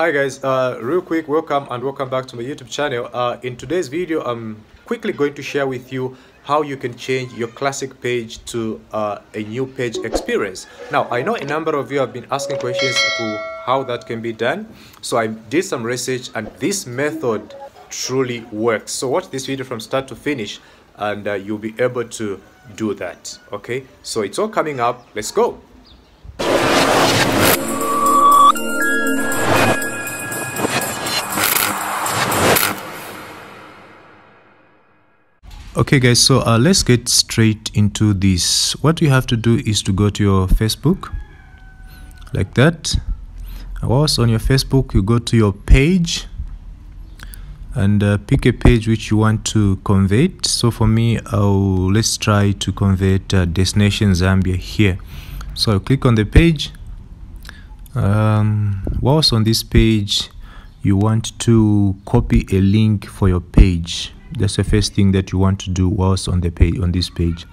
Hi guys, uh, real quick, welcome and welcome back to my YouTube channel. Uh, in today's video, I'm quickly going to share with you how you can change your classic page to uh, a new page experience. Now, I know a number of you have been asking questions to how that can be done. So I did some research and this method truly works. So watch this video from start to finish and uh, you'll be able to do that. Okay, so it's all coming up. Let's go. Okay guys so uh, let's get straight into this. What you have to do is to go to your facebook like that. Once on your facebook you go to your page and uh, pick a page which you want to convert. So for me I'll, let's try to convert uh, destination zambia here. So I'll click on the page. Um, whilst on this page you want to copy a link for your page that's the first thing that you want to do whilst on the page on this page.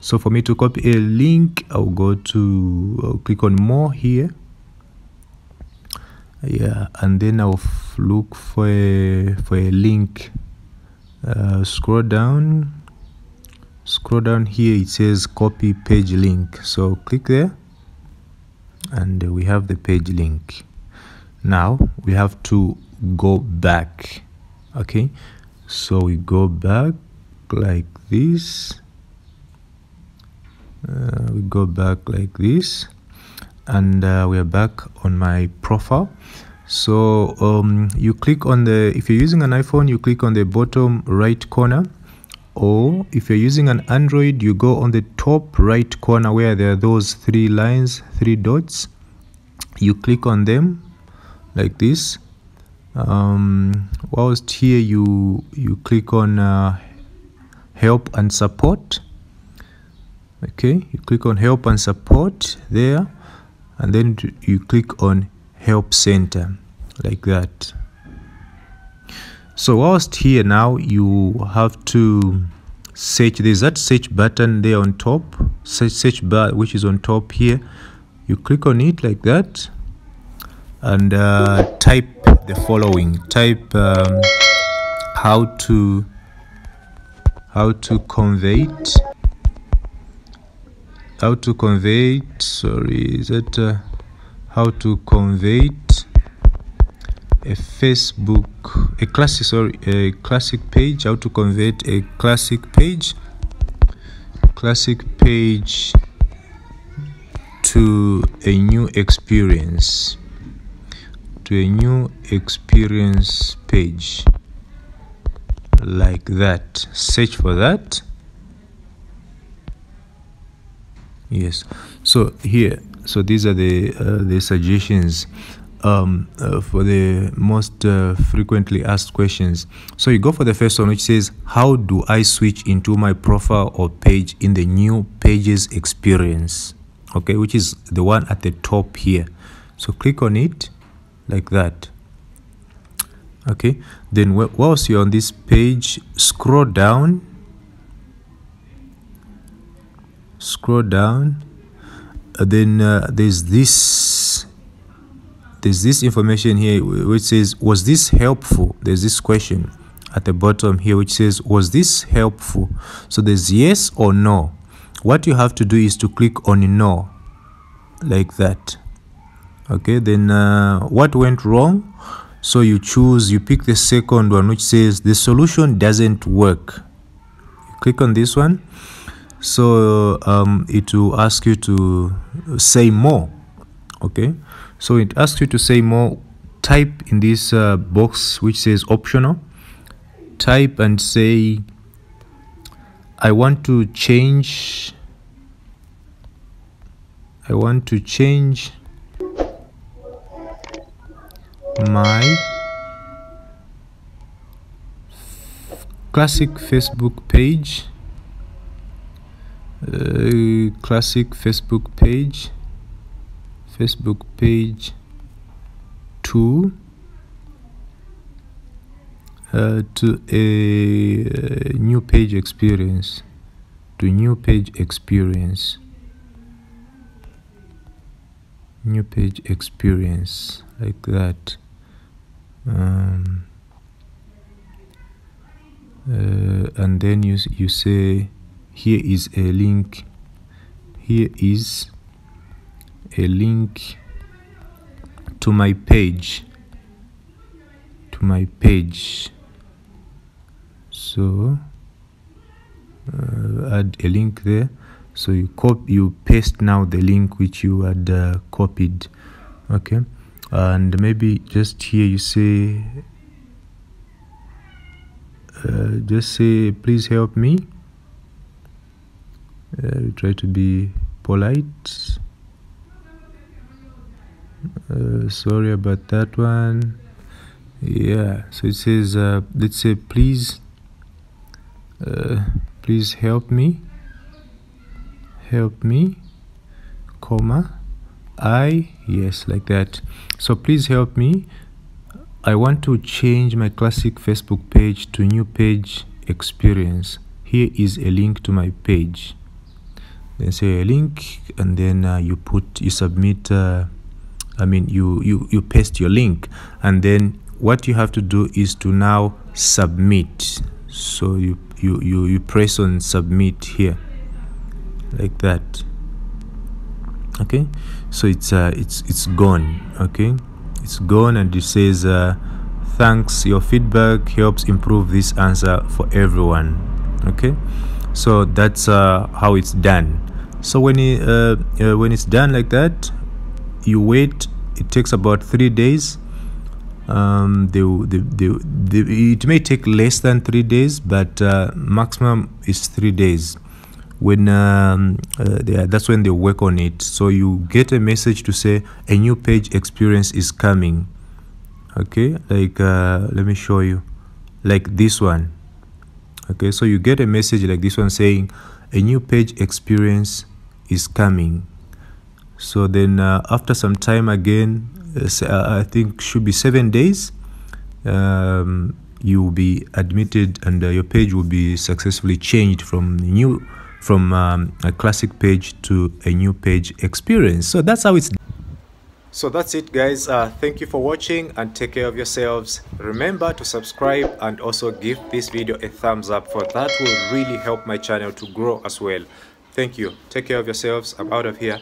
So for me to copy a link i'll go to I'll click on more here. Yeah and then i'll look for a for a link. Uh, scroll down. Scroll down here it says copy page link. So click there and we have the page link. Now we have to go back okay so we go back like this. Uh, we go back like this. And uh, we are back on my profile. So um, you click on the if you're using an iphone you click on the bottom right corner. Or if you're using an android you go on the top right corner where there are those three lines three dots. You click on them like this um, whilst here you you click on uh, help and support. Okay you click on help and support there and then you click on help center like that. So whilst here now you have to search there's that search button there on top search, search bar which is on top here. You click on it like that and uh, type the following. Type um, how to how to convey it how to convey it sorry is that uh, how to convert a facebook a classic sorry a classic page how to convert a classic page? Classic page to a new experience to a new experience page like that. Search for that. Yes. So here. So these are the uh, the suggestions um, uh, for the most uh, frequently asked questions. So you go for the first one which says how do i switch into my profile or page in the new pages experience? Okay which is the one at the top here. So click on it like that. Okay then whilst you're on this page? Scroll down. Scroll down. Uh, then uh, there's this there's this information here which says was this helpful? There's this question at the bottom here which says was this helpful? So there's yes or no. What you have to do is to click on no like that okay then uh, what went wrong? So you choose you pick the second one which says the solution doesn't work. You click on this one. So um, it will ask you to say more. Okay? So it asks you to say more. Type in this uh, box which says optional. Type and say I want to change I want to change my classic facebook page uh, classic facebook page facebook page 2 uh, to a, a new page experience to new page experience. New page experience like that um, uh, and then you you say here is a link. Here is a link to my page. To my page. So uh, add a link there. So you copy you paste now the link which you had uh, copied. Okay and maybe just here you say uh, just say please help me. Uh, try to be polite. Uh, sorry about that one. Yeah so it says uh, let's say please uh, please help me. Help me comma I yes like that. So please help me. I want to change my classic Facebook page to new page experience. Here is a link to my page. Then say a link and then uh, you put you submit uh, I mean you, you you paste your link. And then what you have to do is to now submit. So you you you, you press on submit here like that okay? So it's uh it's it's gone okay? It's gone and it says uh, thanks your feedback helps improve this answer for everyone okay? So that's uh, how it's done. So when it, uh, uh, when it's done like that you wait it takes about three days. Um, they, they, they, it may take less than three days but uh, maximum is three days when um, uh, they, that's when they work on it. So you get a message to say a new page experience is coming. Okay? Like uh, let me show you. Like this one. Okay? So you get a message like this one saying a new page experience is coming. So then uh, after some time again uh, uh, i think should be seven days um, you will be admitted and uh, your page will be successfully changed from new from um, a classic page to a new page experience. So that's how it's so that's it guys. Uh, thank you for watching and take care of yourselves. Remember to subscribe and also give this video a thumbs up for that will really help my channel to grow as well. Thank you. Take care of yourselves. I'm out of here